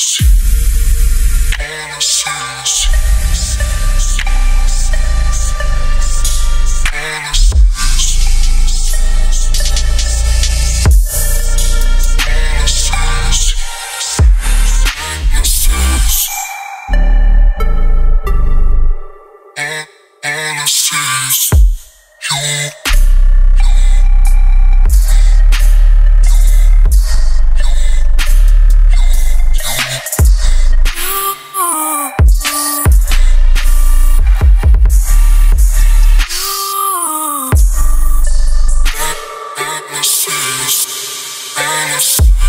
sense. All the. Flash.